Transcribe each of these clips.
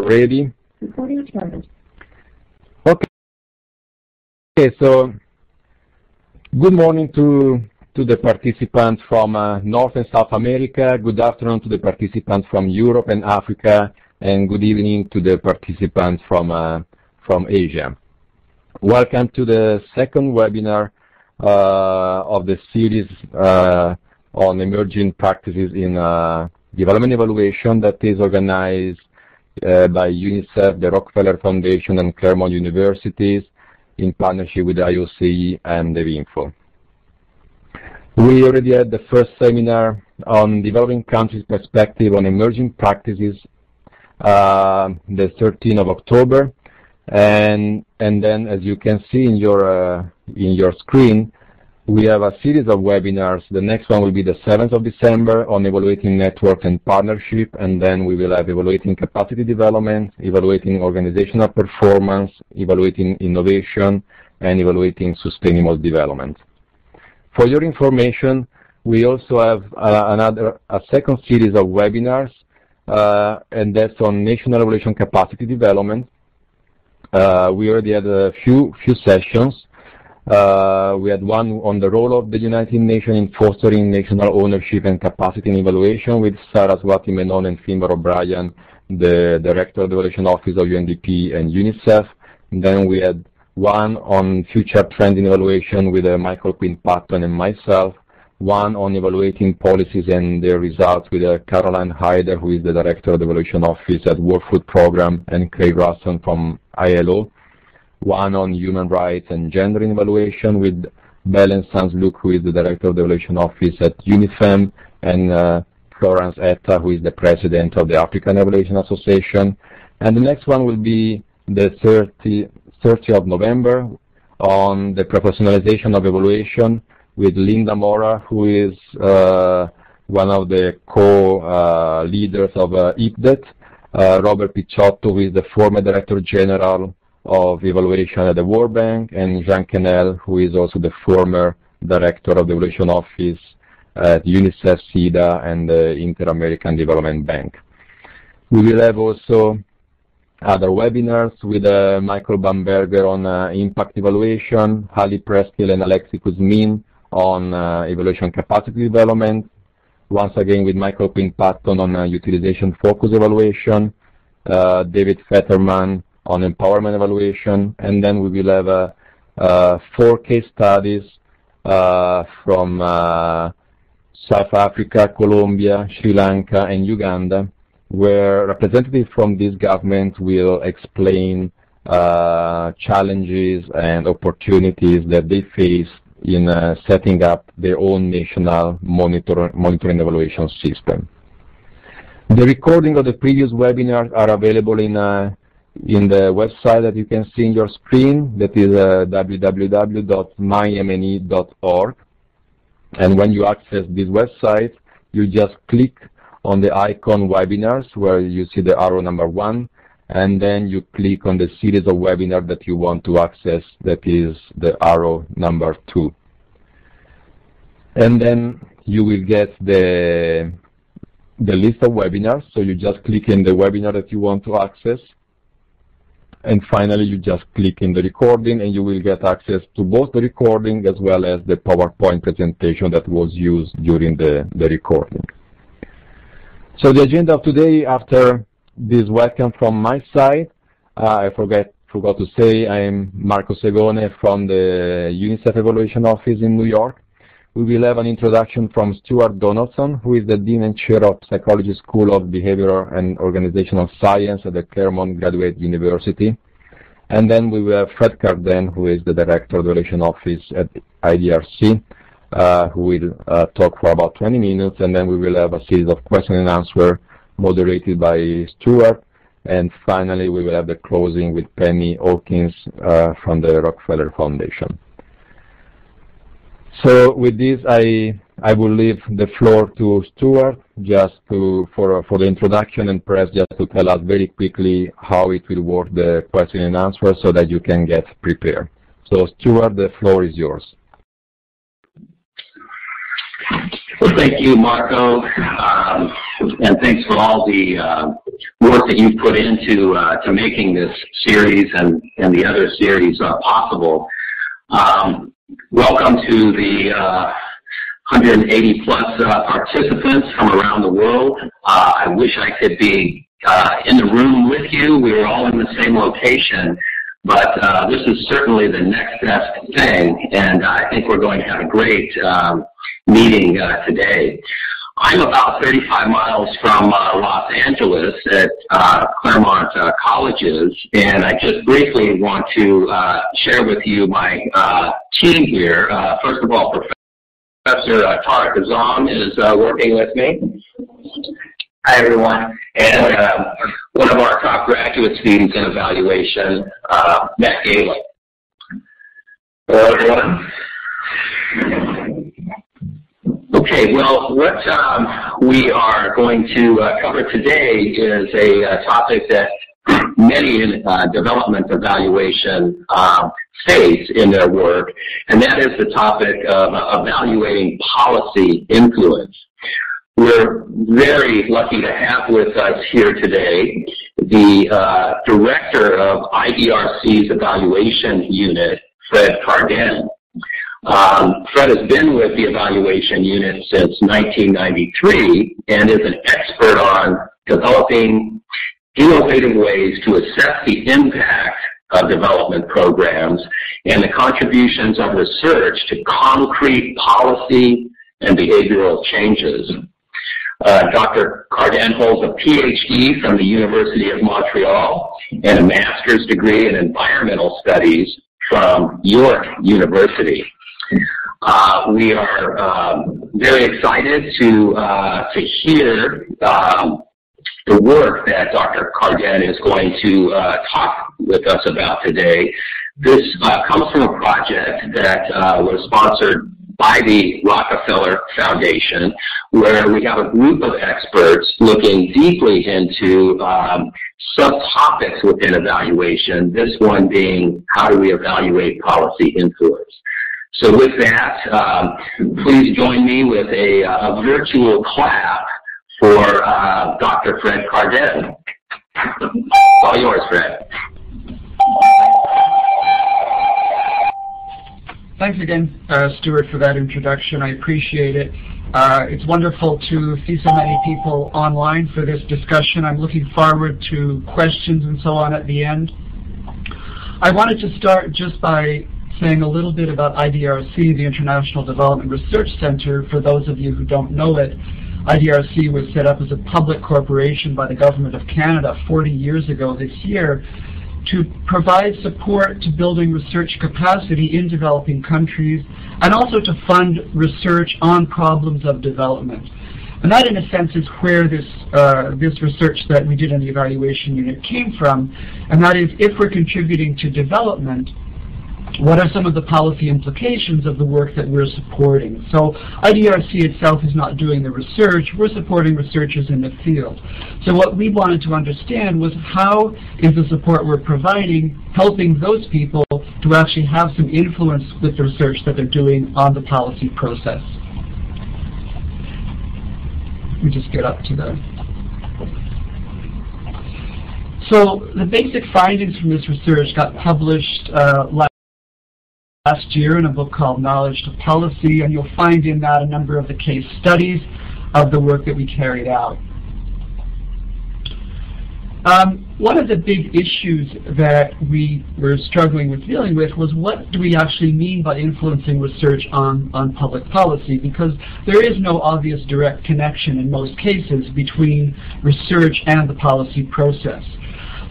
ready. Okay. Okay, so good morning to to the participants from uh, North and South America. Good afternoon to the participants from Europe and Africa, and good evening to the participants from uh, from Asia. Welcome to the second webinar uh, of the series uh, on emerging practices in uh, development evaluation that is organized uh, by UNICEF, the Rockefeller Foundation, and Claremont Universities in partnership with IOC and the DevInfo. We already had the first seminar on developing countries perspective on emerging practices uh, the 13th of October and and then as you can see in your uh, in your screen we have a series of webinars. The next one will be the 7th of December on evaluating network and partnership, and then we will have evaluating capacity development, evaluating organizational performance, evaluating innovation, and evaluating sustainable development. For your information, we also have uh, another a second series of webinars, uh, and that's on national evaluation capacity development. Uh, we already had a few few sessions. Uh, we had one on the role of the United Nations in fostering national ownership and capacity in evaluation with Saraswati Menon and Finbar O'Brien, the Director of the Evaluation Office of UNDP and UNICEF. And then we had one on future trend in evaluation with uh, Michael Quinn Patton and myself, one on evaluating policies and their results with uh, Caroline Heider, who is the Director of the Evaluation Office at World Food Program, and Craig Russon from ILO one on human rights and gender evaluation with Belen Sanz-Luque, who is the director of the evaluation office at UNIFEM, and uh, Florence Etta, who is the president of the African Evaluation Association. And the next one will be the 30, 30 of November on the professionalization of evaluation with Linda Morra, who is uh, one of the co-leaders uh, of uh, IPDET, uh, Robert Picciotto, who is the former Director General of evaluation at the World Bank, and Jean Quesnel, who is also the former director of the evaluation office at UNICEF, SIDA, and the Inter-American Development Bank. We will have also other webinars with uh, Michael Bamberger on uh, impact evaluation, Hallie Preskill and Alexey Kuzmin on uh, evaluation capacity development, once again with Michael Quinn Patton on uh, utilization focus evaluation, uh, David Fetterman on empowerment evaluation, and then we will have uh, uh, four case studies uh, from South Africa, Colombia, Sri Lanka, and Uganda, where representatives from these governments will explain uh, challenges and opportunities that they face in uh, setting up their own national monitor, monitoring evaluation system. The recording of the previous webinars are available in uh, in the website that you can see in your screen, that is uh. And when you access this website, you just click on the icon webinars where you see the arrow number one, and then you click on the series of webinars that you want to access, that is the arrow number two. And then you will get the, the list of webinars, so you just click in the webinar that you want to access, and finally, you just click in the recording and you will get access to both the recording as well as the PowerPoint presentation that was used during the, the recording. So the agenda of today, after this welcome from my side, uh, I forget, forgot to say I am Marco Segone from the UNICEF Evaluation Office in New York we will have an introduction from Stewart Donaldson, who is the Dean and Chair of Psychology School of Behavioral and Organizational Science at the Claremont Graduate University. And then we will have Fred Carden, who is the Director of the Evaluation Office at IDRC, uh, who will uh, talk for about 20 minutes, and then we will have a series of question and answer moderated by Stewart. And finally, we will have the closing with Penny Hawkins uh, from the Rockefeller Foundation. So with this, I I will leave the floor to Stewart just to for for the introduction and perhaps just to tell us very quickly how it will work the question and answer so that you can get prepared. So Stewart, the floor is yours. Well, thank you, Marco, um, and thanks for all the uh, work that you've put into uh, to making this series and, and the other series uh, possible. Um, welcome to the 180 uh, plus uh, participants from around the world. Uh, I wish I could be in the room with you. We were all in the same location. But uh, this is certainly the next best thing, and I think we're going to have a great um, meeting uh, today. I'm about 35 miles from uh, Los Angeles at uh, Claremont uh, Colleges, and I just briefly want to uh, share with you my team here. first of all, Professor uh, Tarek Azzam is working with me. Hi, everyone. And uh, one of our top graduate students in evaluation, uh, Matt Galen. Hello, everyone. Okay, well, what um, we are going to uh, cover today is a, uh, topic that many in uh, development evaluation um, face in their work, and that is the topic of evaluating policy influence. We're very lucky to have with us here today the uh, director of IDRC's evaluation unit, Fred Carden. Um, Fred has been with the evaluation unit since 1993 and is an expert on developing innovative ways to assess the impact of development programs and the contributions of research to concrete policy and behavioral changes. Uh, Dr. Carden holds a PhD from the University of Montreal and a master's degree in environmental studies from York University. Uh, we are um, very excited to uh, to hear um, the work that Dr. Carden is going to uh, talk with us about today. This uh, comes from a project that uh, was sponsored by the Rockefeller Foundation, where we have a group of experts looking deeply into um, subtopics within evaluation, this one being how do we evaluate policy influence. So with that, um, please join me with a, a virtual clap for uh, Dr. Fred Carden. All yours, Fred. Thanks again, uh, Stewart, for that introduction. I appreciate it. Uh, it's wonderful to see so many people online for this discussion. I'm looking forward to questions and so on at the end. I wanted to start just by saying a little bit about IDRC, the International Development Research Center. For those of you who don't know it, IDRC was set up as a public corporation by the Government of Canada 40 years ago this year to provide support to building research capacity in developing countries and also to fund research on problems of development. And that, in a sense, is where this, uh, this research that we did in the evaluation unit came from. And that is, if we're contributing to development, what are some of the policy implications of the work that we're supporting? So IDRC itself is not doing the research, we're supporting researchers in the field. So what we wanted to understand was how is the support we're providing helping those people to actually have some influence with the research that they're doing on the policy process. Me just get up to the so the basic findings from this research got published uh, last year in a book called Knowledge to Policy, and you'll find in that a number of the case studies of the work that we carried out. Um, one of the big issues that we were struggling with dealing with was what do we actually mean by influencing research on, on public policy because there is no obvious direct connection in most cases between research and the policy process.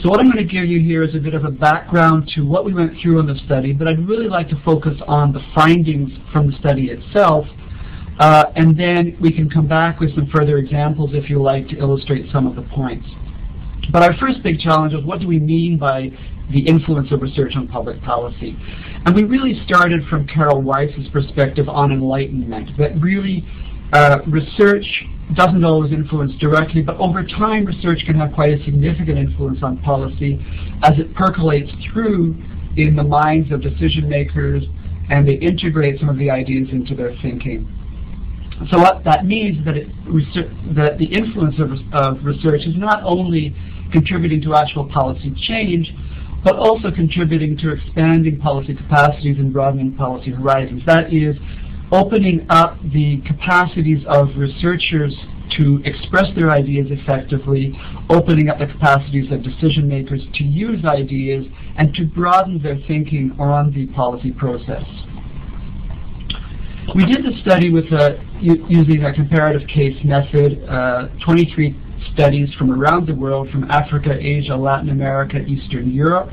So what I'm going to give you here is a bit of a background to what we went through in the study, but I'd really like to focus on the findings from the study itself, uh, and then we can come back with some further examples if you like to illustrate some of the points. But our first big challenge is what do we mean by the influence of research on public policy? And we really started from Carol Weiss's perspective on enlightenment, that really uh, research doesn't always influence directly, but over time research can have quite a significant influence on policy as it percolates through in the minds of decision makers and they integrate some of the ideas into their thinking. So what that means is that, it, that the influence of, of research is not only contributing to actual policy change, but also contributing to expanding policy capacities and broadening policy horizons. That is, opening up the capacities of researchers to express their ideas effectively, opening up the capacities of decision makers to use ideas and to broaden their thinking on the policy process. We did the study with a, using a comparative case method, uh, 23 studies from around the world, from Africa, Asia, Latin America, Eastern Europe.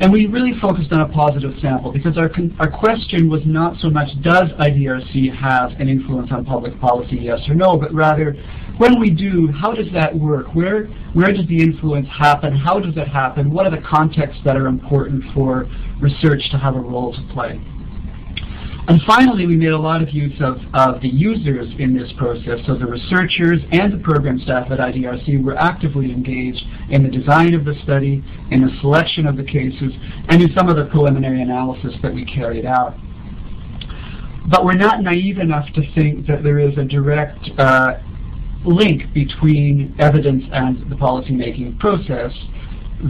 And we really focused on a positive sample because our, our question was not so much does IDRC have an influence on public policy, yes or no, but rather when we do, how does that work? Where, where does the influence happen? How does it happen? What are the contexts that are important for research to have a role to play? And finally, we made a lot of use of, of the users in this process. So the researchers and the program staff at IDRC were actively engaged in the design of the study, in the selection of the cases, and in some of the preliminary analysis that we carried out. But we're not naive enough to think that there is a direct uh, link between evidence and the policymaking process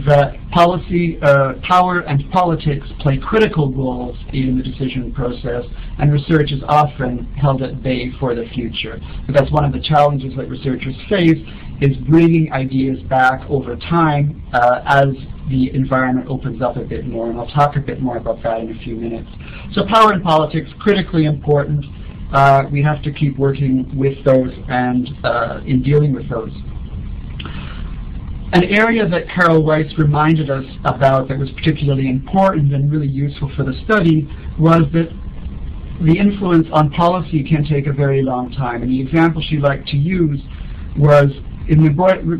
that policy, uh, power and politics play critical roles in the decision process, and research is often held at bay for the future. But that's one of the challenges that researchers face, is bringing ideas back over time uh, as the environment opens up a bit more, and I'll talk a bit more about that in a few minutes. So power and politics, critically important. Uh, we have to keep working with those and uh, in dealing with those. An area that Carol Weiss reminded us about that was particularly important and really useful for the study was that the influence on policy can take a very long time. And the example she liked to use was in the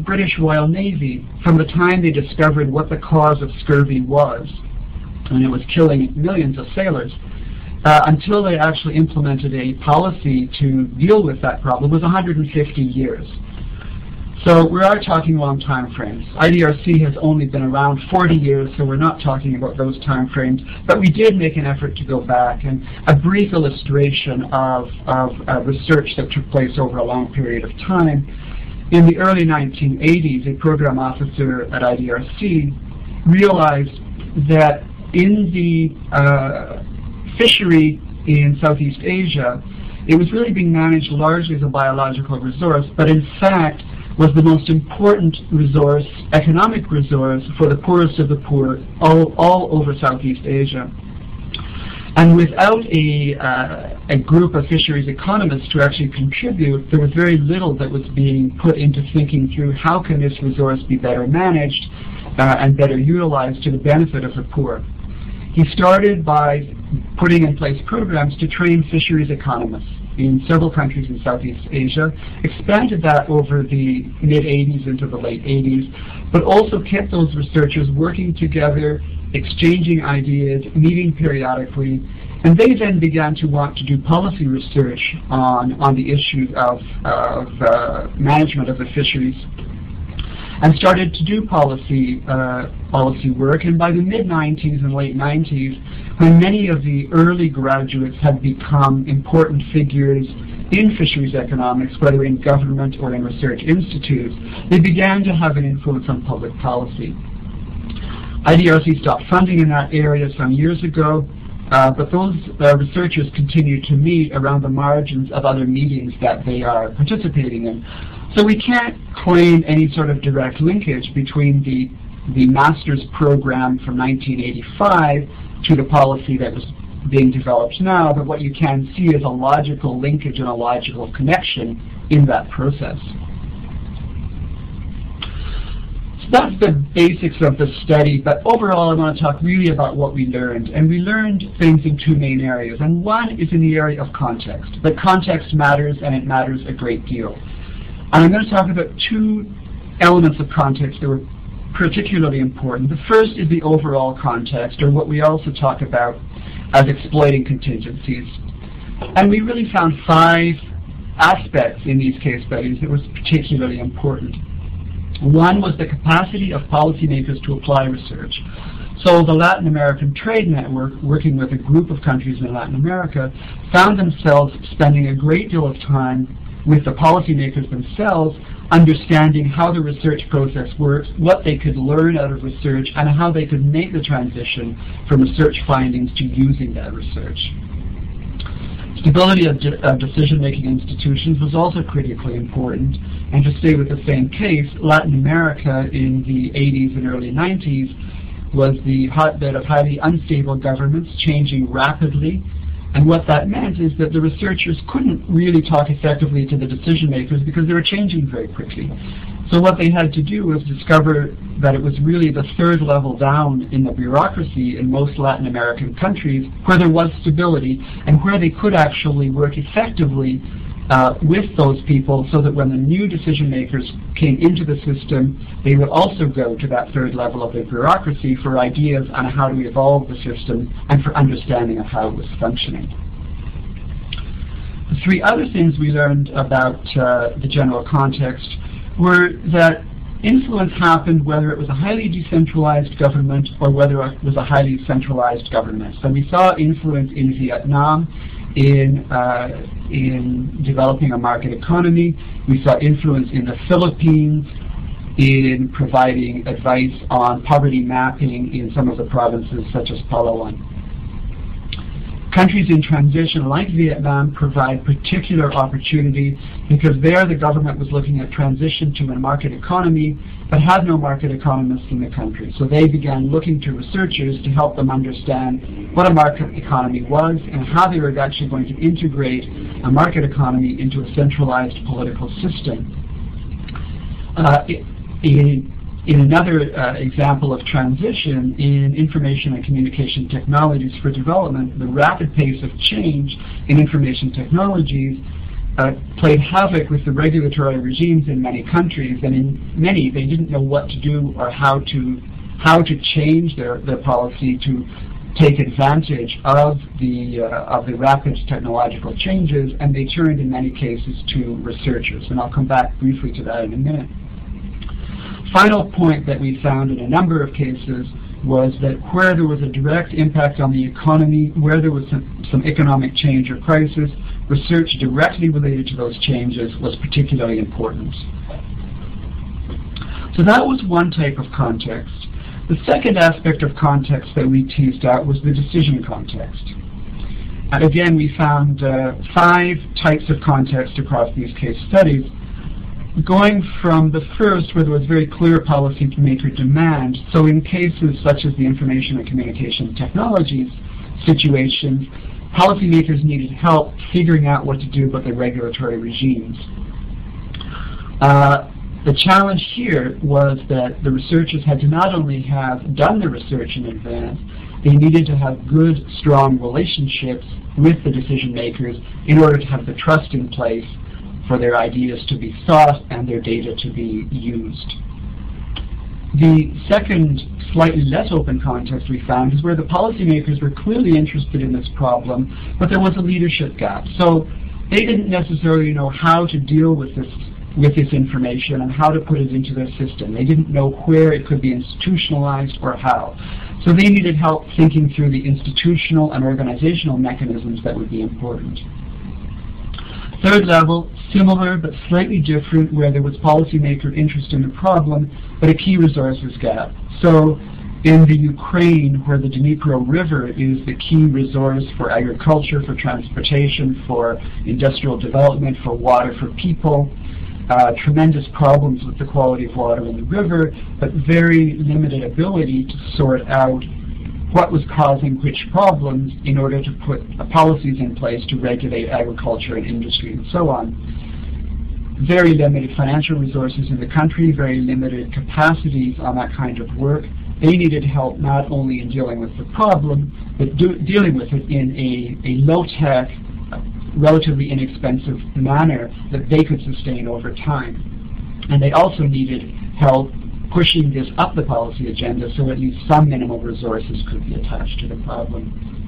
British Royal Navy, from the time they discovered what the cause of scurvy was, and it was killing millions of sailors, uh, until they actually implemented a policy to deal with that problem was 150 years. So we are talking long time frames. IDRC has only been around 40 years, so we're not talking about those time frames. But we did make an effort to go back, and a brief illustration of, of uh, research that took place over a long period of time. In the early 1980s, a program officer at IDRC realized that in the uh, fishery in Southeast Asia, it was really being managed largely as a biological resource, but in fact, was the most important resource, economic resource, for the poorest of the poor all, all over Southeast Asia. And without a, uh, a group of fisheries economists to actually contribute, there was very little that was being put into thinking through how can this resource be better managed uh, and better utilized to the benefit of the poor. He started by putting in place programs to train fisheries economists in several countries in Southeast Asia, expanded that over the mid-80s into the late 80s, but also kept those researchers working together, exchanging ideas, meeting periodically, and they then began to want to do policy research on, on the issues of, of uh, management of the fisheries and started to do policy uh, policy work. And by the mid 90s and late 90s, when many of the early graduates had become important figures in fisheries economics, whether in government or in research institutes, they began to have an influence on public policy. IDRC stopped funding in that area some years ago, uh, but those uh, researchers continue to meet around the margins of other meetings that they are participating in. So we can't claim any sort of direct linkage between the, the master's program from 1985 to the policy that was being developed now, but what you can see is a logical linkage and a logical connection in that process. So that's the basics of the study, but overall I want to talk really about what we learned. And we learned things in two main areas, and one is in the area of context. But context matters, and it matters a great deal. And I'm going to talk about two elements of context that were particularly important. The first is the overall context, or what we also talk about as exploiting contingencies. And we really found five aspects in these case studies that was particularly important. One was the capacity of policymakers to apply research. So the Latin American Trade Network, working with a group of countries in Latin America, found themselves spending a great deal of time with the policymakers themselves, understanding how the research process works, what they could learn out of research, and how they could make the transition from research findings to using that research. Stability of, de of decision-making institutions was also critically important. And to stay with the same case, Latin America in the 80s and early 90s was the hotbed of highly unstable governments changing rapidly. And what that meant is that the researchers couldn't really talk effectively to the decision makers because they were changing very quickly. So what they had to do was discover that it was really the third level down in the bureaucracy in most Latin American countries where there was stability and where they could actually work effectively uh, with those people so that when the new decision makers came into the system, they would also go to that third level of the bureaucracy for ideas on how to evolve the system and for understanding of how it was functioning. The three other things we learned about uh, the general context were that influence happened whether it was a highly decentralized government or whether it was a highly centralized government. So we saw influence in Vietnam in, uh, in developing a market economy. We saw influence in the Philippines in providing advice on poverty mapping in some of the provinces such as Palawan. Countries in transition like Vietnam provide particular opportunity because there the government was looking at transition to a market economy but had no market economists in the country. So they began looking to researchers to help them understand what a market economy was and how they were actually going to integrate a market economy into a centralized political system. Uh, in, in another uh, example of transition in information and communication technologies for development, the rapid pace of change in information technologies uh, played havoc with the regulatory regimes in many countries, and in many they didn't know what to do or how to how to change their, their policy to take advantage of the uh, of the rapid technological changes, and they turned in many cases to researchers, and I'll come back briefly to that in a minute. Final point that we found in a number of cases was that where there was a direct impact on the economy, where there was some, some, economic change or crisis, research directly related to those changes was particularly important. So that was one type of context. The second aspect of context that we teased out was the decision context. And again, we found uh, five types of context across these case studies, going from the first where there was very clear policy to policymaker demand, so in cases such as the information and communication technologies situations, policymakers needed help figuring out what to do about the regulatory regimes. Uh, the challenge here was that the researchers had to not only have done the research in advance, they needed to have good, strong relationships with the decision makers in order to have the trust in place for their ideas to be sought and their data to be used. The second, slightly less open context we found is where the policymakers were clearly interested in this problem, but there was a leadership gap. So they didn't necessarily know how to deal with this with this information and how to put it into their system. They didn't know where it could be institutionalized or how. So they needed help thinking through the institutional and organizational mechanisms that would be important. Third level, similar but slightly different where there was policymaker interest in the problem, but a key resources gap. So in the Ukraine, where the Dnipro River is the key resource for agriculture, for transportation, for industrial development, for water, for people, uh, tremendous problems with the quality of water in the river, but very limited ability to sort out what was causing which problems in order to put policies in place to regulate agriculture and industry and so on. Very limited financial resources in the country, very limited capacities on that kind of work. They needed help not only in dealing with the problem, but dealing with it in a, a low-tech, relatively inexpensive manner that they could sustain over time. And they also needed help pushing this up the policy agenda so at least some minimal resources could be attached to the problem.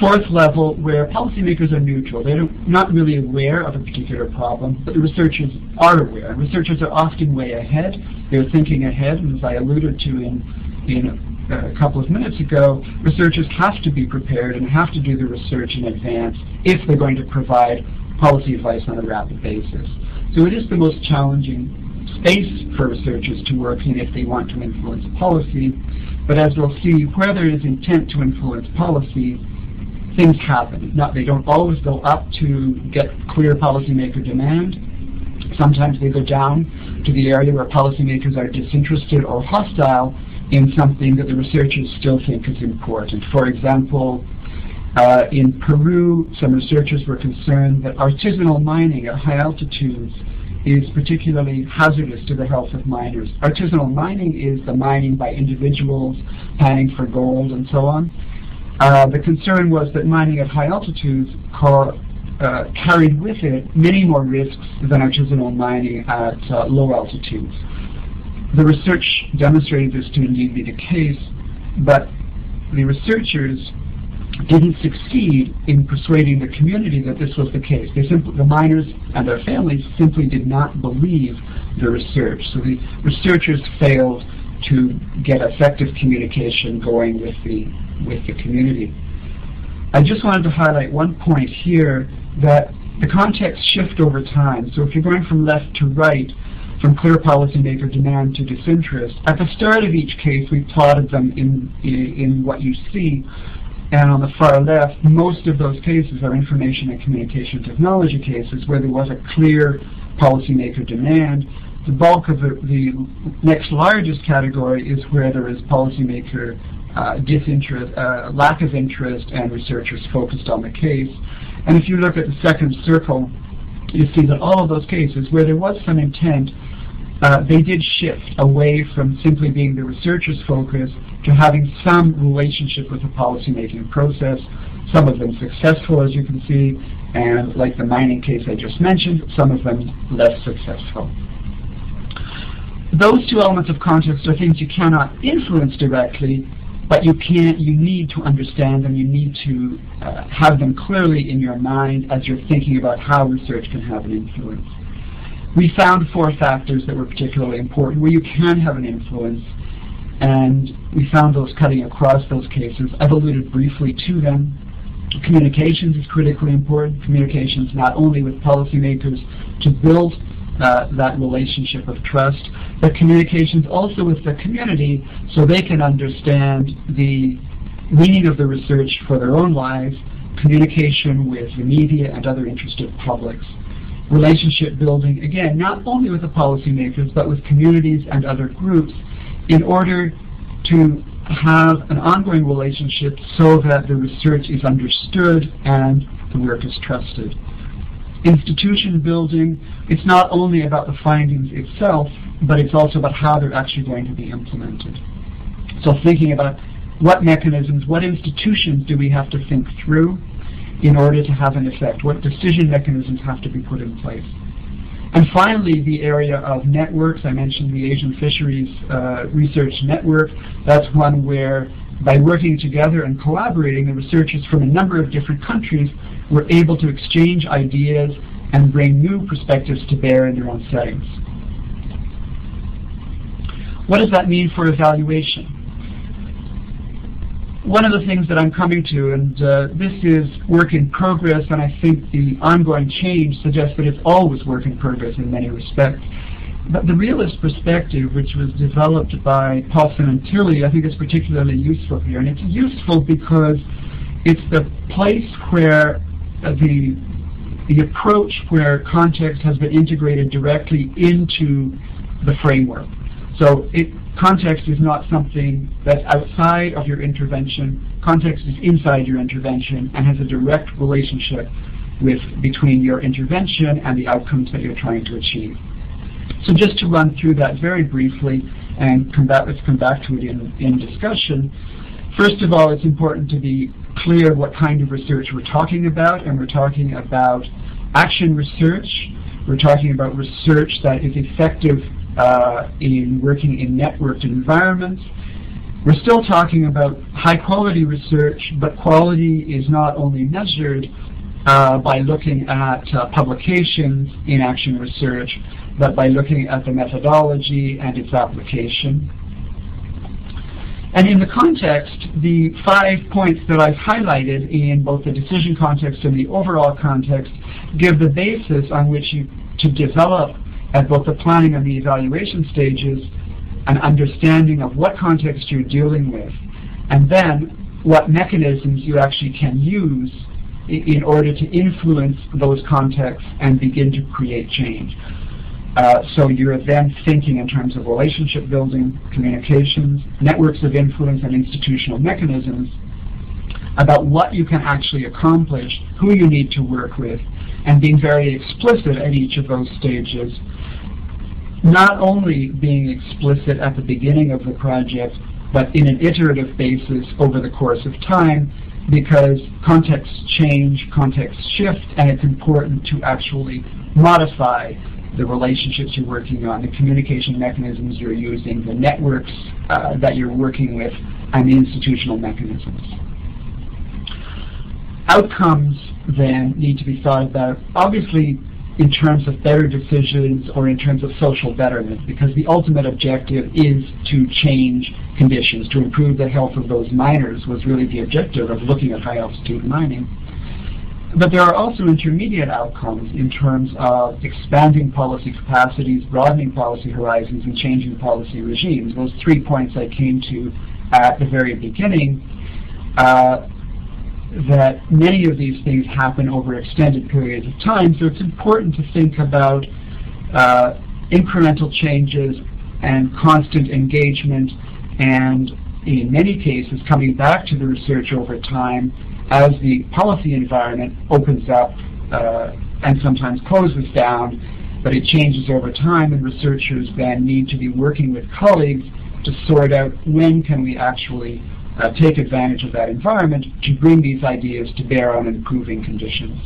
Fourth level, where policymakers are neutral. They're not really aware of a particular problem, but the researchers are aware. And Researchers are often way ahead. They're thinking ahead, and as I alluded to in, in uh, a couple of minutes ago, researchers have to be prepared and have to do the research in advance if they're going to provide policy advice on a rapid basis. So it is the most challenging space for researchers to work in if they want to influence policy. But as we'll see, where there is intent to influence policy, things happen. Not, they don't always go up to get clear policymaker demand. Sometimes they go down to the area where policymakers are disinterested or hostile in something that the researchers still think is important. For example, uh, in Peru, some researchers were concerned that artisanal mining at high altitudes is particularly hazardous to the health of miners. Artisanal mining is the mining by individuals panning for gold and so on. Uh, the concern was that mining at high altitudes uh, carried with it many more risks than artisanal mining at uh, low altitudes. The research demonstrated this to indeed be the case, but the researchers didn't succeed in persuading the community that this was the case. They simply, the miners and their families simply did not believe the research. So the researchers failed to get effective communication going with the, with the community. I just wanted to highlight one point here that the context shift over time. So if you're going from left to right, from clear policymaker demand to disinterest, at the start of each case we plotted them in, in, in what you see. And on the far left, most of those cases are information and communication technology cases where there was a clear policymaker demand. The bulk of the, the next largest category is where there is policymaker uh, disinterest, uh, lack of interest, and researchers focused on the case. And if you look at the second circle, you see that all of those cases where there was some intent, uh, they did shift away from simply being the researcher's focus to having some relationship with the policymaking process, some of them successful, as you can see, and like the mining case I just mentioned, some of them less successful. Those two elements of context are things you cannot influence directly, but you can you need to understand them, you need to uh, have them clearly in your mind as you're thinking about how research can have an influence. We found four factors that were particularly important where you can have an influence, and we found those cutting across those cases. I've alluded briefly to them. Communications is critically important. Communications not only with policymakers to build uh, that relationship of trust, but communications also with the community so they can understand the meaning of the research for their own lives, communication with the media and other interested publics. Relationship building, again, not only with the policymakers, but with communities and other groups in order to have an ongoing relationship so that the research is understood and the work is trusted institution building, it's not only about the findings itself, but it's also about how they're actually going to be implemented. So thinking about what mechanisms, what institutions do we have to think through in order to have an effect? What decision mechanisms have to be put in place? And finally, the area of networks. I mentioned the Asian Fisheries uh, Research Network. That's one where by working together and collaborating, the researchers from a number of different countries were able to exchange ideas and bring new perspectives to bear in their own settings. What does that mean for evaluation? One of the things that I'm coming to, and uh, this is work in progress, and I think the ongoing change suggests that it's always work in progress in many respects. But the realist perspective, which was developed by Pawson and Tilley, I think is particularly useful here. And it's useful because it's the place where the the approach where context has been integrated directly into the framework. So it, context is not something that's outside of your intervention. Context is inside your intervention and has a direct relationship with between your intervention and the outcomes that you're trying to achieve. So just to run through that very briefly and come back, let's come back to it in, in discussion. First of all, it's important to be clear what kind of research we're talking about, and we're talking about action research. We're talking about research that is effective uh, in working in networked environments. We're still talking about high quality research, but quality is not only measured uh, by looking at uh, publications in action research, but by looking at the methodology and its application. And in the context, the five points that I've highlighted in both the decision context and the overall context give the basis on which you to develop at both the planning and the evaluation stages an understanding of what context you're dealing with, and then what mechanisms you actually can use in order to influence those contexts and begin to create change. Uh, so you're then thinking in terms of relationship building, communications, networks of influence, and institutional mechanisms about what you can actually accomplish, who you need to work with, and being very explicit at each of those stages. Not only being explicit at the beginning of the project, but in an iterative basis over the course of time, because contexts change, contexts shift, and it's important to actually modify the relationships you're working on, the communication mechanisms you're using, the networks uh, that you're working with, and the institutional mechanisms. Outcomes then need to be thought about, obviously in terms of better decisions or in terms of social betterment, because the ultimate objective is to change conditions, to improve the health of those miners was really the objective of looking at high altitude mining. But there are also intermediate outcomes in terms of expanding policy capacities, broadening policy horizons, and changing policy regimes. Those three points I came to at the very beginning, uh, that many of these things happen over extended periods of time, so it's important to think about uh, incremental changes and constant engagement and in many cases coming back to the research over time as the policy environment opens up uh, and sometimes closes down, but it changes over time and researchers then need to be working with colleagues to sort out when can we actually uh, take advantage of that environment to bring these ideas to bear on improving conditions.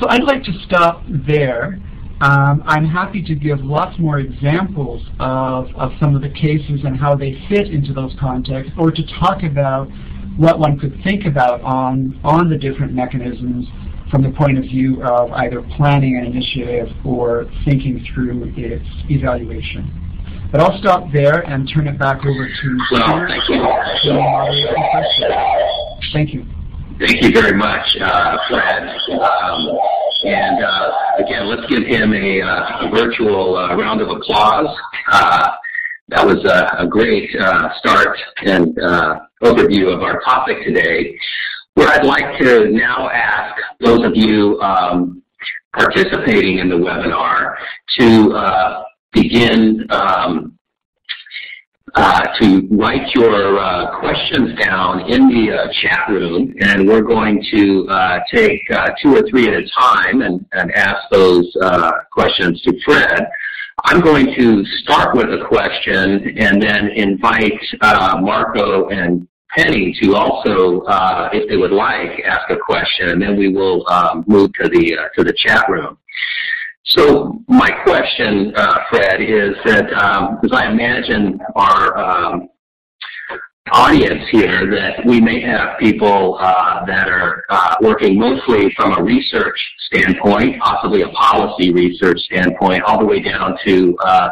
So I'd like to stop there. Um, I'm happy to give lots more examples of, of some of the cases and how they fit into those contexts, or to talk about what one could think about on, on the different mechanisms from the point of view of either planning an initiative or thinking through its evaluation. But I'll stop there and turn it back over to well, thank you. Thank you. Thank you very much, uh, Fred. Um, and uh, again, let's give him a, uh, a virtual uh, round of applause. Uh, that was a, a great uh, start and uh, overview of our topic today. What I'd like to now ask those of you um, participating in the webinar to uh, begin um, uh, to write your uh, questions down in the uh, chat room, and we're going to uh, take uh, two or three at a time and, and ask those uh, questions to Fred. I'm going to start with a question and then invite Marco and Penny to also, if they would like, ask a question, and then we will um, move to the to the chat room. So my question, uh, Fred, is that um, because I imagine our um, audience here that we may have people uh, that are uh, working mostly from a research standpoint, possibly a policy research standpoint, all the way down to uh,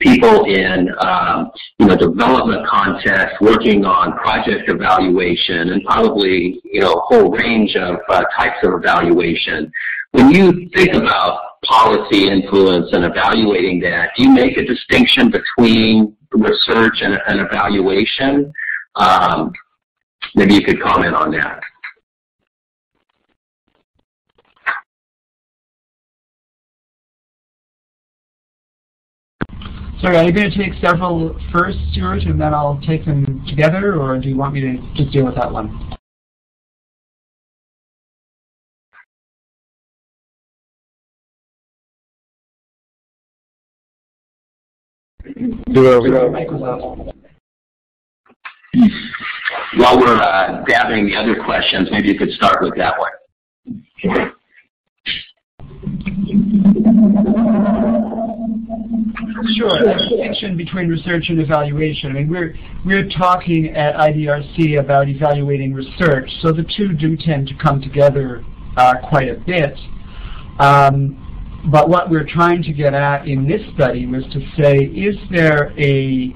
people in um, you know development context working on project evaluation and probably you know a whole range of uh, types of evaluation. When you think about policy influence and evaluating that, do you make a distinction between research and, and evaluation? Um, maybe you could comment on that. Sorry, are you going to take several first, George, and then I'll take them together, or do you want me to just deal with that one? While we're uh, gathering the other questions, maybe you could start with that one. Sure. The distinction between research and evaluation. I mean, we're we're talking at IDRC about evaluating research, so the two do tend to come together uh, quite a bit. Um, but what we're trying to get at in this study was to say, is there a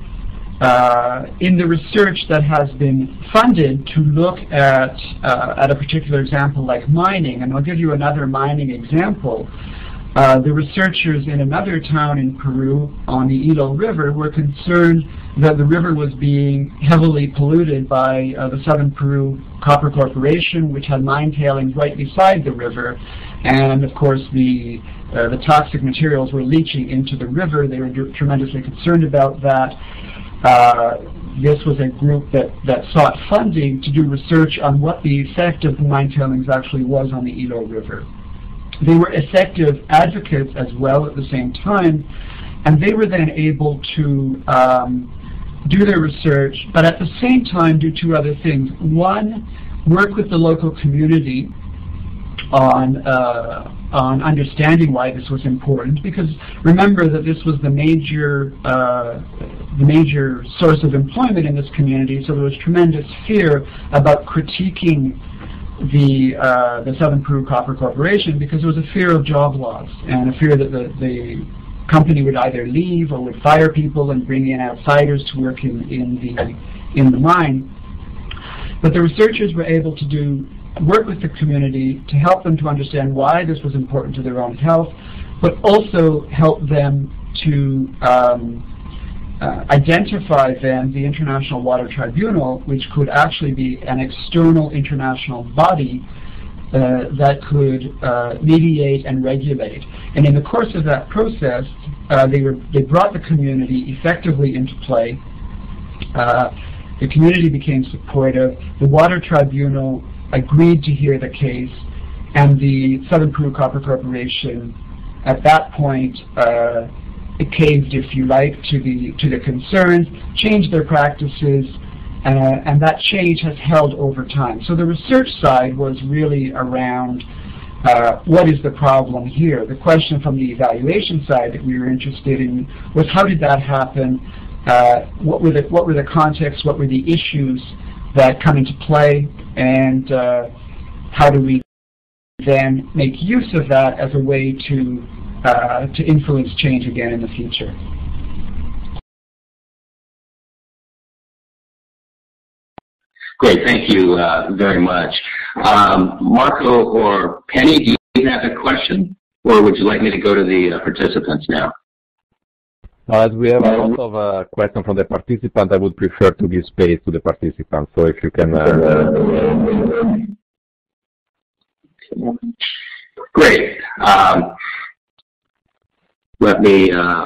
uh, in the research that has been funded to look at, uh, at a particular example like mining, and I'll give you another mining example. Uh, the researchers in another town in Peru on the Ilo River were concerned that the river was being heavily polluted by uh, the Southern Peru Copper Corporation, which had mine tailings right beside the river. And of course, the, uh, the toxic materials were leaching into the river. They were tremendously concerned about that. Uh, this was a group that, that sought funding to do research on what the effect of the mine tailings actually was on the Ilo River. They were effective advocates as well at the same time, and they were then able to um, do their research, but at the same time do two other things. One, work with the local community on uh, on understanding why this was important because remember that this was the major uh, the major source of employment in this community so there was tremendous fear about critiquing the uh, the Southern Peru Copper Corporation because there was a fear of job loss and a fear that the, the company would either leave or would fire people and bring in outsiders to work in, in the in the mine. But the researchers were able to do work with the community to help them to understand why this was important to their own health, but also help them to um, uh, identify then the International Water Tribunal, which could actually be an external international body uh, that could uh, mediate and regulate. And in the course of that process, uh, they, were, they brought the community effectively into play. Uh, the community became supportive. The Water Tribunal agreed to hear the case, and the Southern Peru Copper Corporation at that point caved, if you like, to the to the concerns, changed their practices, uh, and that change has held over time. So the research side was really around uh, what is the problem here. The question from the evaluation side that we were interested in was how did that happen? Uh, what were the what were the contexts? What were the issues that come into play? And uh, how do we then make use of that as a way to uh, to influence change again in the future. Great, thank you uh, very much. Um, Marco or Penny, do you have a question? Or would you like me to go to the uh, participants now? As we have a lot of uh, questions from the participants, I would prefer to give space to the participants. So if you can... Uh, Great. Um, let me uh,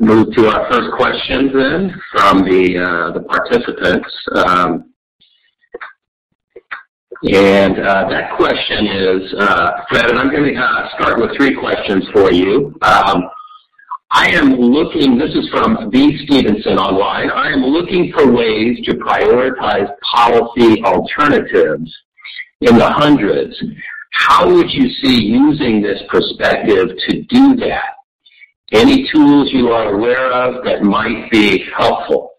move to our first questions then from the, uh, the participants. Um, and uh, that question is, uh, Fred, and I'm going to uh, start with three questions for you. Um, I am looking, this is from B. Stevenson online, I am looking for ways to prioritize policy alternatives in the hundreds. How would you see using this perspective to do that? Any tools you are aware of that might be helpful?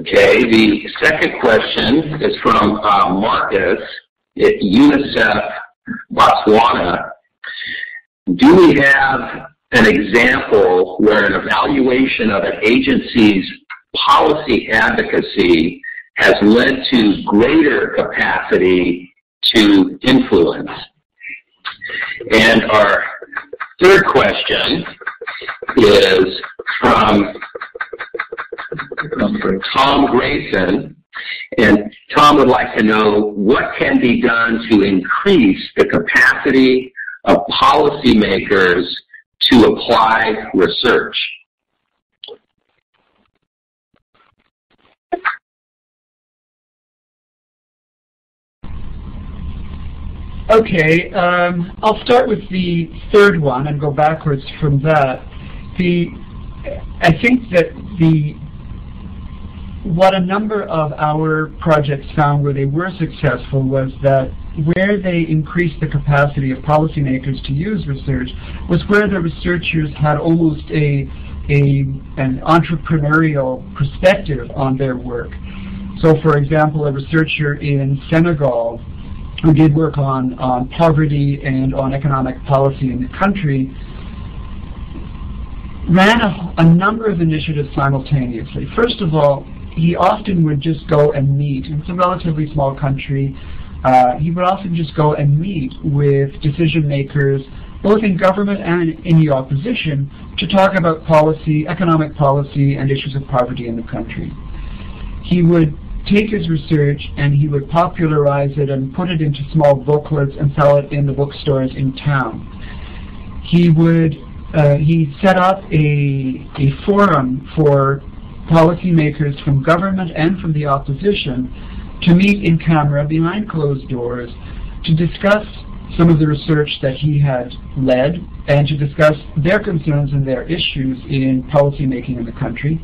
Okay, the second question is from uh, Marcus at UNICEF Botswana. Do we have an example where an evaluation of an agency's policy advocacy has led to greater capacity to influence? And our Third question is from Tom Grayson. And Tom would like to know what can be done to increase the capacity of policymakers to apply research. Okay, um, I'll start with the third one and go backwards from that. The, I think that the what a number of our projects found where they were successful was that where they increased the capacity of policymakers to use research was where the researchers had almost a, a an entrepreneurial perspective on their work. So for example, a researcher in Senegal who did work on, on poverty and on economic policy in the country, ran a, a number of initiatives simultaneously. First of all, he often would just go and meet. It's a relatively small country. Uh, he would often just go and meet with decision makers, both in government and in the opposition, to talk about policy, economic policy, and issues of poverty in the country. He would take his research and he would popularize it and put it into small booklets and sell it in the bookstores in town. He would uh, he set up a, a forum for policymakers from government and from the opposition to meet in camera behind closed doors to discuss some of the research that he had led and to discuss their concerns and their issues in policymaking in the country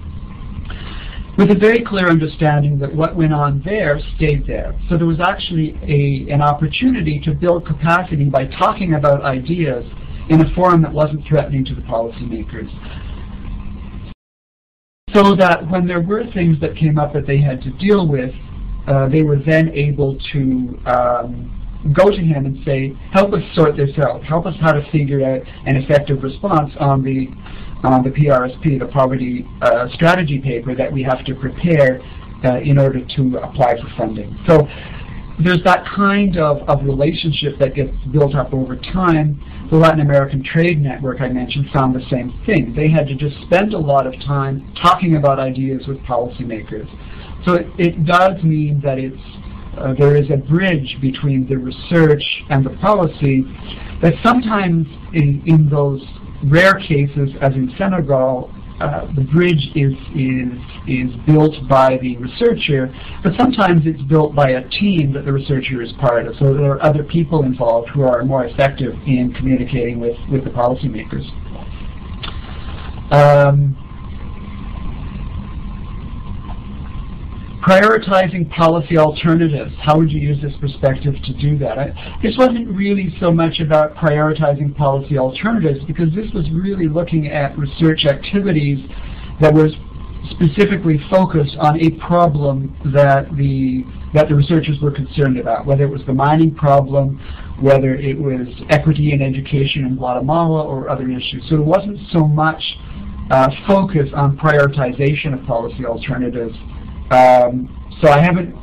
with a very clear understanding that what went on there stayed there. So there was actually a, an opportunity to build capacity by talking about ideas in a forum that wasn't threatening to the policymakers. So that when there were things that came up that they had to deal with, uh, they were then able to um, go to him and say, help us sort this out. Help us how to figure out an effective response on the, the PRSP, the poverty uh, strategy paper that we have to prepare uh, in order to apply for funding. So there's that kind of, of relationship that gets built up over time. The Latin American Trade Network I mentioned found the same thing. They had to just spend a lot of time talking about ideas with policymakers. So it, it does mean that it's uh, there is a bridge between the research and the policy that sometimes in, in those rare cases, as in Senegal, uh, the bridge is, is, is built by the researcher, but sometimes it's built by a team that the researcher is part of. So there are other people involved who are more effective in communicating with, with the policymakers. Um, prioritizing policy alternatives. How would you use this perspective to do that? I, this wasn't really so much about prioritizing policy alternatives because this was really looking at research activities that was specifically focused on a problem that the that the researchers were concerned about, whether it was the mining problem, whether it was equity in education in Guatemala or other issues. So it wasn't so much uh, focus on prioritization of policy alternatives um, so I haven't,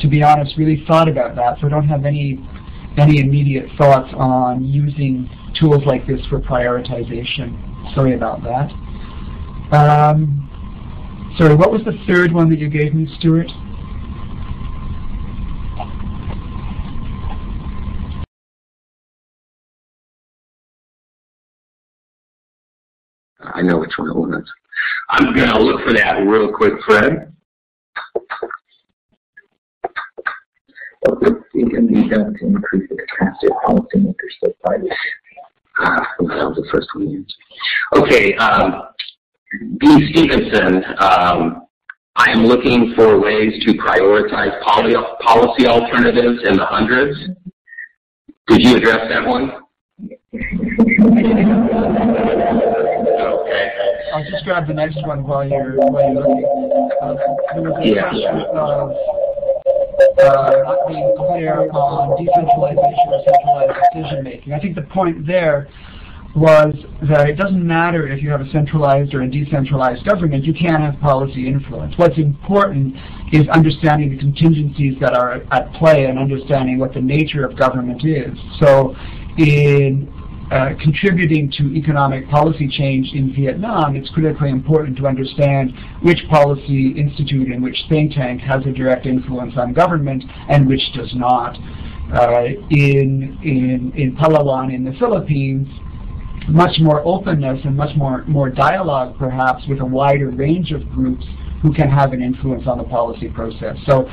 to be honest, really thought about that. So I don't have any any immediate thoughts on using tools like this for prioritization. Sorry about that. Um, sorry, what was the third one that you gave me, Stewart? I know which one it was. I'm going to look for that real quick, Fred. It can be done to increase the capacity of policymakers to apply this. Ah, that was the first one. Okay, um, B. Stevenson, um, I am looking for ways to prioritize poly policy alternatives in the hundreds. Did you address that one? I'll just grab the next one while you're while you're looking. Uh, there was a Yeah. question of uh, not being clear on decentralization or centralized decision making. I think the point there was that it doesn't matter if you have a centralized or a decentralized government, you can have policy influence. What's important is understanding the contingencies that are at play and understanding what the nature of government is. So in uh, contributing to economic policy change in Vietnam, it's critically important to understand which policy institute and which think tank has a direct influence on government and which does not. Uh, in, in, in Palawan in the Philippines, much more openness and much more, more dialogue perhaps with a wider range of groups who can have an influence on the policy process. So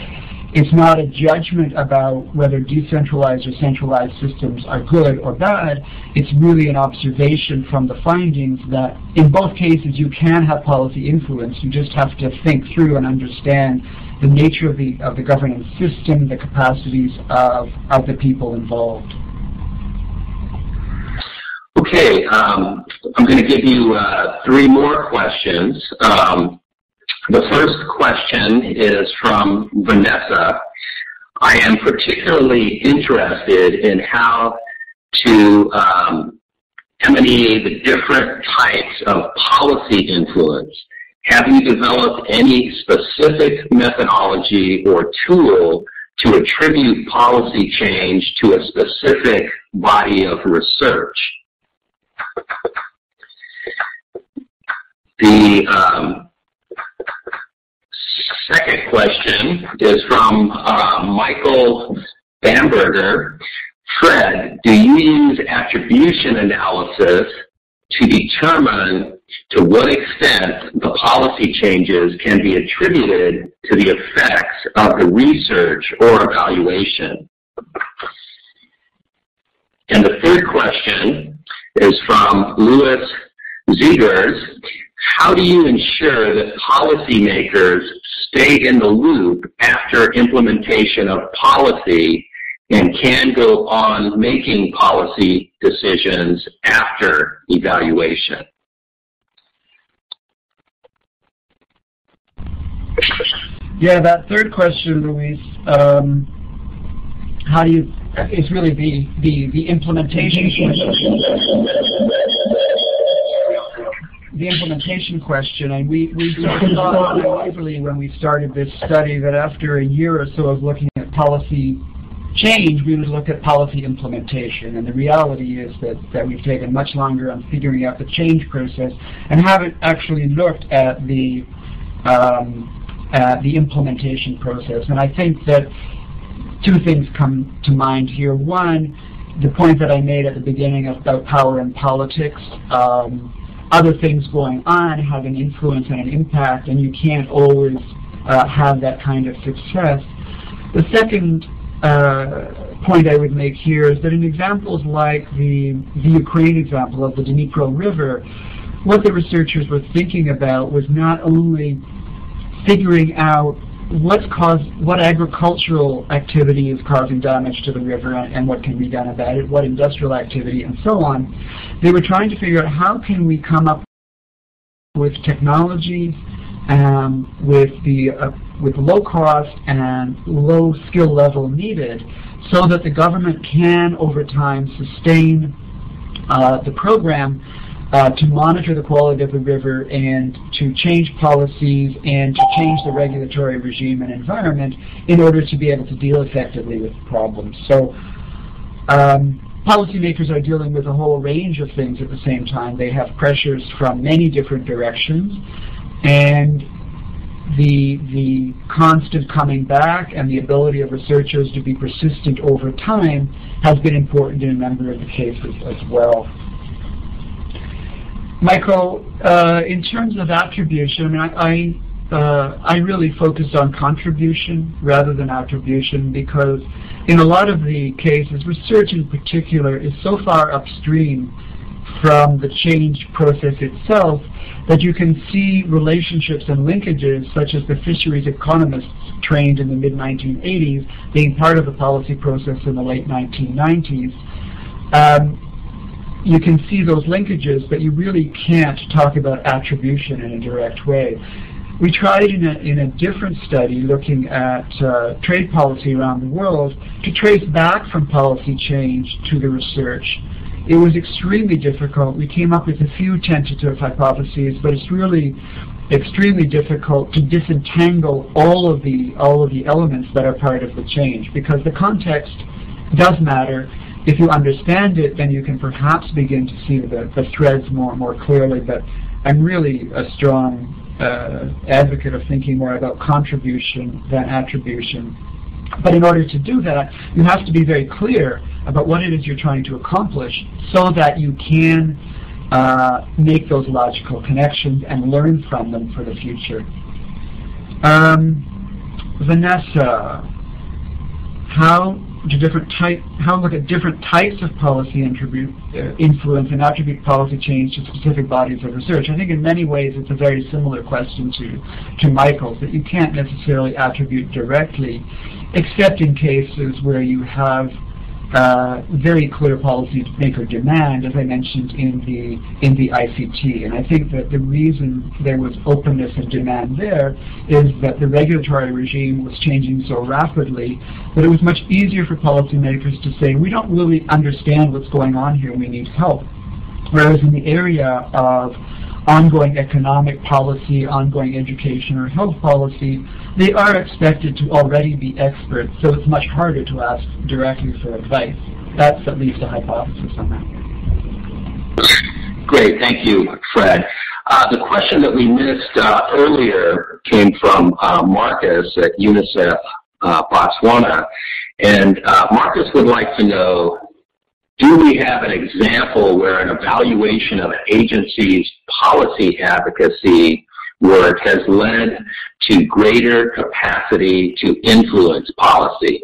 it's not a judgment about whether decentralized or centralized systems are good or bad. It's really an observation from the findings that in both cases you can have policy influence. You just have to think through and understand the nature of the, of the governance system, the capacities of, of the people involved. Okay, um, I'm going to give you uh, three more questions. Um, the first question is from Vanessa. I am particularly interested in how to um, many the different types of policy influence, have you developed any specific methodology or tool to attribute policy change to a specific body of research? The um, second question is from uh, Michael Bamberger. Fred, do you use attribution analysis to determine to what extent the policy changes can be attributed to the effects of the research or evaluation? And the third question is from Louis Zegers. How do you ensure that policymakers stay in the loop after implementation of policy and can go on making policy decisions after evaluation? Yeah, that third question, Luis, um, how do you, it's really the, the, the implementation question. The implementation question, and we, we thought naively when we started this study that after a year or so of looking at policy change, we would look at policy implementation. And the reality is that, that we've taken much longer on figuring out the change process and haven't actually looked at the um, uh, the implementation process. And I think that two things come to mind here. One, the point that I made at the beginning about power and politics. Um, other things going on have an influence and an impact, and you can't always uh, have that kind of success. The second uh, point I would make here is that in examples like the, the Ukraine example of the Dnipro River, what the researchers were thinking about was not only figuring out what's caused, what agricultural activity is causing damage to the river and, and, what can be done about it, what industrial activity, and so on. They were trying to figure out how can we come up with technologies um, with the uh, with low cost and low skill level needed, so that the government can over time sustain uh, the program uh, to monitor the quality of the river and to change policies and to change the regulatory regime and environment in order to be able to deal effectively with problems. So um, policymakers are dealing with a whole range of things at the same time. They have pressures from many different directions and the, the constant coming back and the ability of researchers to be persistent over time has been important in a number of the cases as well. Michael, uh, in terms of attribution, I I, uh, I really focused on contribution rather than attribution because in a lot of the cases, research in particular is so far upstream from the change process itself that you can see relationships and linkages such as the fisheries economists trained in the mid-1980s being part of the policy process in the late 1990s. Um, you can see those linkages, but you really can't talk about attribution in a direct way. We tried in a, in a different study looking at uh, trade policy around the world to trace back from policy change to the research. It was extremely difficult. We came up with a few tentative hypotheses, but it's really extremely difficult to disentangle all of the all of the elements that are part of the change because the context does matter if you understand it, then you can perhaps begin to see the, the threads more and more clearly. But I'm really a strong uh, advocate of thinking more about contribution than attribution. But in order to do that, you have to be very clear about what it is you're trying to accomplish so that you can uh, make those logical connections and learn from them for the future. Um, Vanessa, how to different type, how to look at different types of policy attribute, uh, influence and attribute policy change to specific bodies of research. I think in many ways it's a very similar question to, to Michael's, that you can't necessarily attribute directly, except in cases where you have uh, very clear policy maker demand, as I mentioned in the in the ICT. And I think that the reason there was openness and demand there is that the regulatory regime was changing so rapidly that it was much easier for policymakers to say, we don't really understand what's going on here, we need help. Whereas in the area of ongoing economic policy, ongoing education or health policy, they are expected to already be experts, so it's much harder to ask directly for advice. That's at least a hypothesis on that. Great, thank you, Fred. Uh, the question that we missed uh, earlier came from uh, Marcus at UNICEF uh, Botswana. And uh, Marcus would like to know, do we have an example where an evaluation of an agency's policy advocacy work has led to greater capacity to influence policy?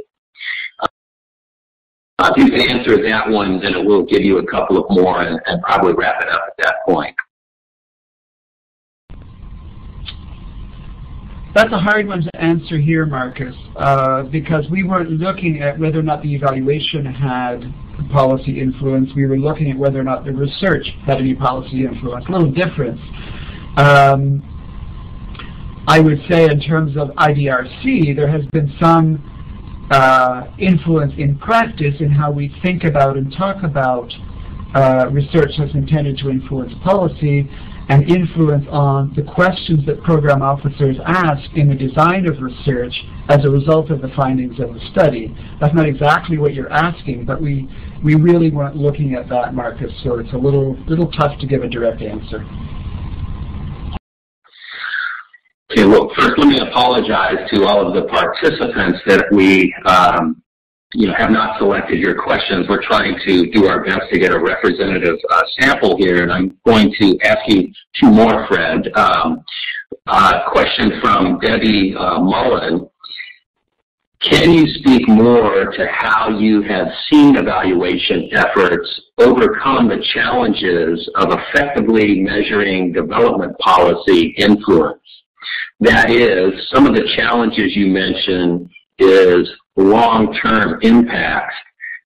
Uh, if you can answer that one, then it will give you a couple of more and, and probably wrap it up at that point. That's a hard one to answer here, Marcus, uh, because we weren't looking at whether or not the evaluation had policy influence. We were looking at whether or not the research had any policy influence. A little difference. Um, I would say in terms of IDRC, there has been some uh, influence in practice in how we think about and talk about uh, research that's intended to influence policy and influence on the questions that program officers ask in the design of research as a result of the findings of the study. That's not exactly what you're asking, but we, we really weren't looking at that, Marcus, so it's a little, little tough to give a direct answer. Okay, well, first let me apologize to all of the participants that we um, you know, have not selected your questions. We're trying to do our best to get a representative uh, sample here, and I'm going to ask you two more, Fred. Um, uh, question from Debbie uh, Mullen. Can you speak more to how you have seen evaluation efforts overcome the challenges of effectively measuring development policy influence? That is, some of the challenges you mentioned is long-term impacts,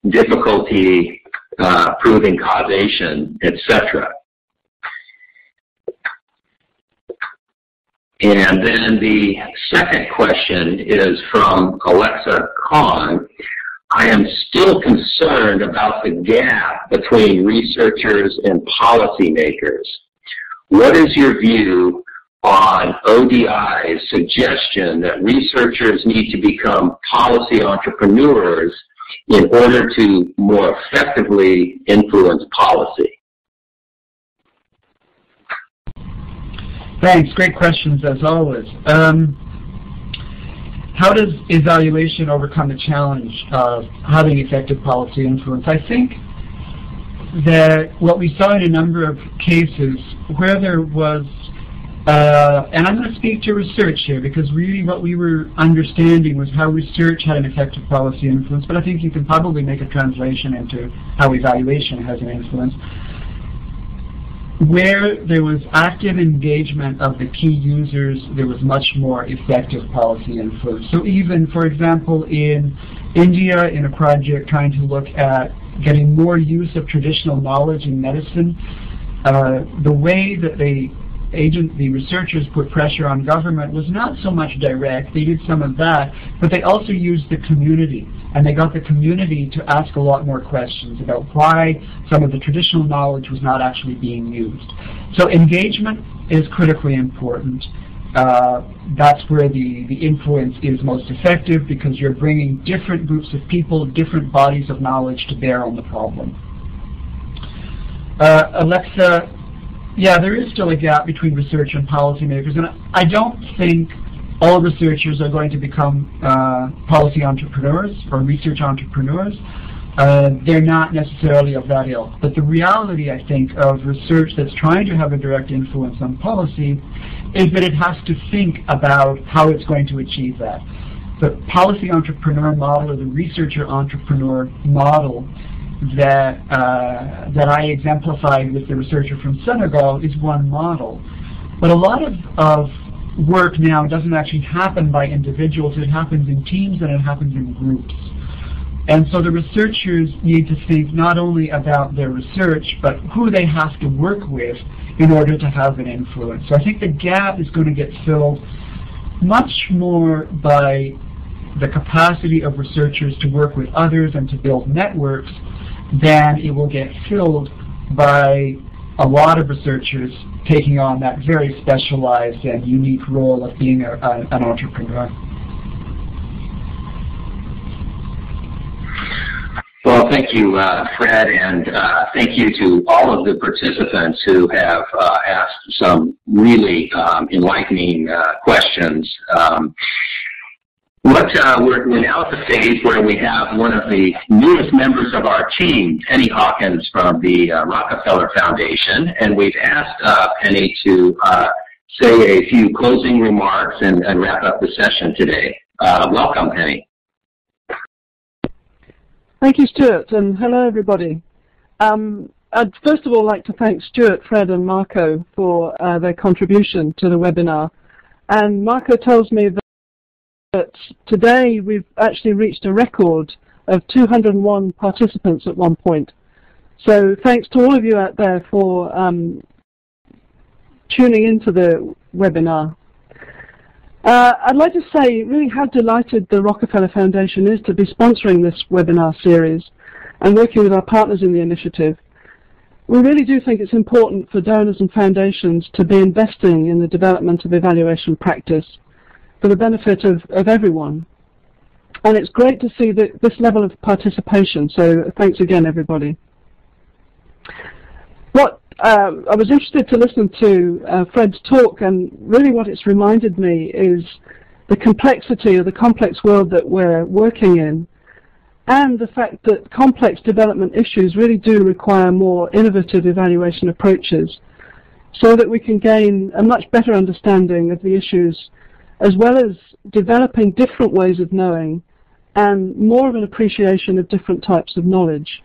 difficulty uh, proving causation, etc. And then the second question is from Alexa Khan. I am still concerned about the gap between researchers and policymakers. What is your view on ODI's suggestion that researchers need to become policy entrepreneurs in order to more effectively influence policy? Thanks. Great questions as always. Um, how does evaluation overcome the challenge of having effective policy influence? I think that what we saw in a number of cases where there was uh, and I'm going to speak to research here because really what we were understanding was how research had an effective policy influence, but I think you can probably make a translation into how evaluation has an influence. Where there was active engagement of the key users, there was much more effective policy influence. So even, for example, in India, in a project trying to look at getting more use of traditional knowledge in medicine, uh, the way that they agent, the researchers put pressure on government was not so much direct, they did some of that, but they also used the community. And they got the community to ask a lot more questions about why some of the traditional knowledge was not actually being used. So engagement is critically important. Uh, that's where the, the influence is most effective because you're bringing different groups of people, different bodies of knowledge to bear on the problem. Uh, Alexa yeah, there is still a gap between research and policymakers, and I don't think all researchers are going to become uh, policy entrepreneurs or research entrepreneurs. Uh, they're not necessarily of that ilk. But the reality, I think, of research that's trying to have a direct influence on policy is that it has to think about how it's going to achieve that. The policy entrepreneur model or the researcher entrepreneur model that uh, that I exemplified with the researcher from Senegal is one model. But a lot of, of work now doesn't actually happen by individuals, it happens in teams and it happens in groups. And so the researchers need to think not only about their research, but who they have to work with in order to have an influence. So I think the gap is going to get filled much more by the capacity of researchers to work with others and to build networks then it will get filled by a lot of researchers taking on that very specialized and unique role of being a, a, an entrepreneur. Well, thank you, uh, Fred, and uh, thank you to all of the participants who have uh, asked some really um, enlightening uh, questions. Um, what uh, we're, we're, now at the stage where we have one of the newest members of our team, Penny Hawkins from the uh, Rockefeller Foundation, and we've asked Penny to say a few closing remarks and, and, wrap up the session today. welcome, Penny. Thank you, Stewart, and hello, everybody. Um, I'd first of all like to thank Stewart, Fred, and Marco for uh, their contribution to the webinar. And Marco tells me that, that today we've actually reached a record of 201 participants at one point. So thanks to all of you out there for um, tuning into the webinar. Uh, I'd like to say really how delighted the Rockefeller Foundation is to be sponsoring this webinar series and working with our partners in the initiative. We really do think it's important for donors and foundations to be investing in the development of evaluation practice for the benefit of, of everyone. And it's great to see the, this level of participation, so thanks again everybody. What uh, I was interested to listen to uh, Fred's talk, and really what it's reminded me is the complexity of the complex world that we're working in, and the fact that complex development issues really do require more innovative evaluation approaches so that we can gain a much better understanding of the issues as well as developing different ways of knowing and more of an appreciation of different types of knowledge.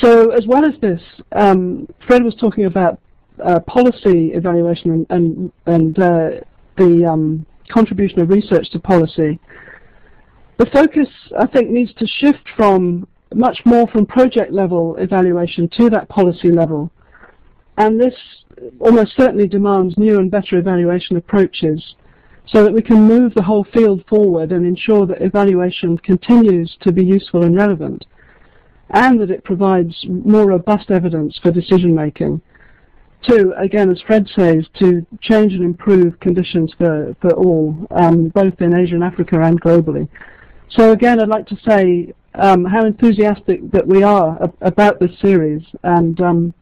So as well as this, um, Fred was talking about uh, policy evaluation and, and, and uh, the um, contribution of research to policy. The focus, I think, needs to shift from much more from project level evaluation to that policy level. And this almost certainly demands new and better evaluation approaches so that we can move the whole field forward and ensure that evaluation continues to be useful and relevant and that it provides more robust evidence for decision making. Two, again, as Fred says, to change and improve conditions for, for all, um, both in Asia and Africa and globally. So again, I'd like to say um, how enthusiastic that we are about this series, and um,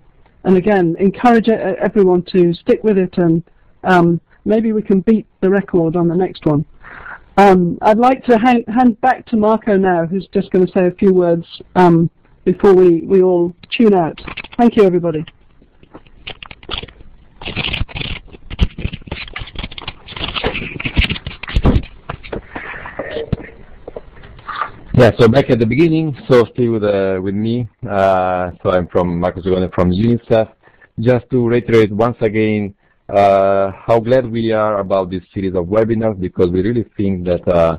and again, encourage everyone to stick with it, and um, maybe we can beat the record on the next one. Um, I'd like to hand, hand, back to Marco now, who's just going to say a few words um, before we, we all tune out. Thank you, everybody. Yeah, so back at the beginning, so stay with, uh, with me. Uh, so I'm from Marco Segone from UNICEF. Just to reiterate once again uh, how glad we are about this series of webinars because we really think that uh,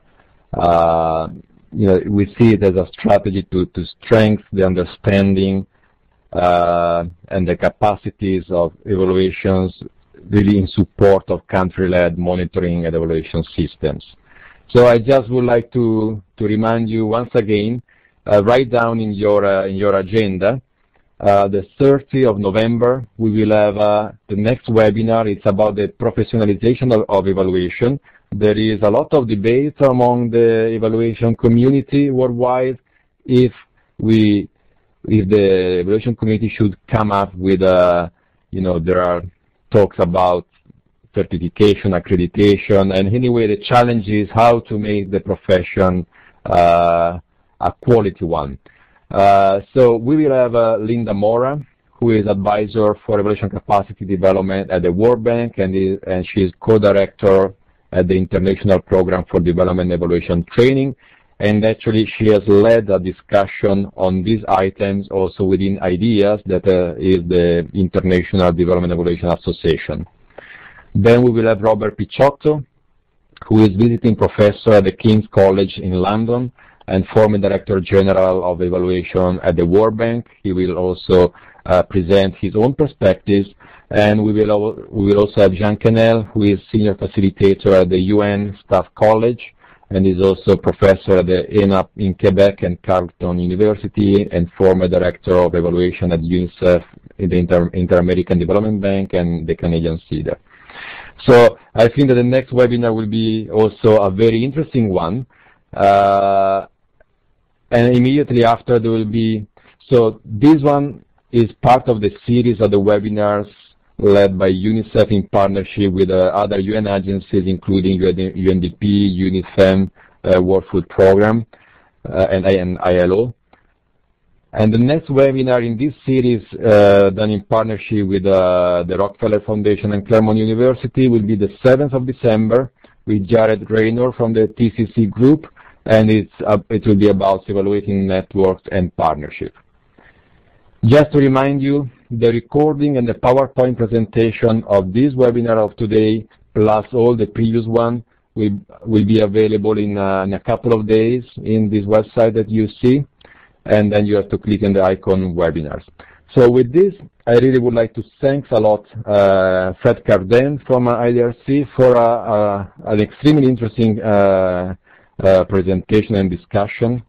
uh, you know, we see it as a strategy to, to strengthen the understanding uh, and the capacities of evaluations really in support of country-led monitoring and evaluation systems. So I just would like to, to remind you once again, uh, write down in your, uh, in your agenda, uh, the 30th of November, we will have uh, the next webinar. It's about the professionalization of, of evaluation there is a lot of debate among the evaluation community worldwide if we if the evaluation community should come up with a you know there are talks about certification accreditation and anyway the challenge is how to make the profession uh, a quality one uh, so we will have uh, Linda Morra who is advisor for evaluation capacity development at the World Bank and, is, and she is co-director at the International Program for Development Evaluation Training. And actually, she has led a discussion on these items also within IDEAS, that uh, is the International Development Evaluation Association. Then we will have Robert Picciotto, who is visiting professor at the King's College in London and former Director General of Evaluation at the World Bank. He will also uh, present his own perspectives and we will, we will also have Jean Quesnel, who is Senior Facilitator at the UN Staff College, and is also professor at the ENAP in Quebec and Carleton University and former director of evaluation at UNICEF the Inter-American Development Bank and the Canadian CIDA. So I think that the next webinar will be also a very interesting one. Uh, and immediately after there will be, so this one is part of the series of the webinars led by UNICEF in partnership with uh, other UN agencies, including UNDP, UNIFEM, uh, World Food Program, uh, and, and, ILO. And the next webinar in this series, uh, done in partnership with uh, the Rockefeller Foundation and Claremont University, will be the 7th of December with Jared Raynor from the TCC group, and it's, it will be about evaluating networks and partnership. Just to remind you, the recording and the PowerPoint presentation of this webinar of today, plus all the previous one, will, will be available in, uh, in a couple of days in this website that you see, and then you have to click on the icon webinars. So with this, I really would like to thank a lot uh, Fred Carden from uh, IDRC for uh, uh, an extremely interesting uh, uh, presentation and discussion.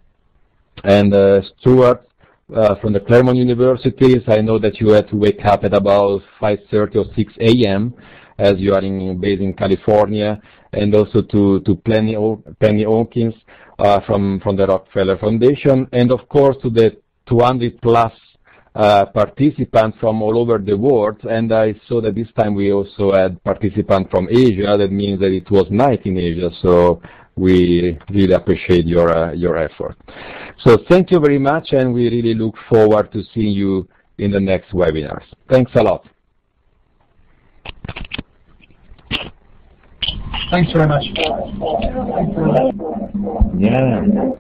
And Stewart uh, from the Claremont universities. I know that you had to wake up at about 5.30 or 6 a.m. as you are in, based in California, and also to, to Penny, Penny Hawkins uh, from, from the Rockefeller Foundation, and of course to the 200 plus uh, participants from all over the world, and I saw that this time we also had participants from Asia. That means that it was night in Asia, so we really appreciate your uh, your effort. So thank you very much, and we really look forward to seeing you in the next webinars. Thanks a lot. Thanks very much. Yeah.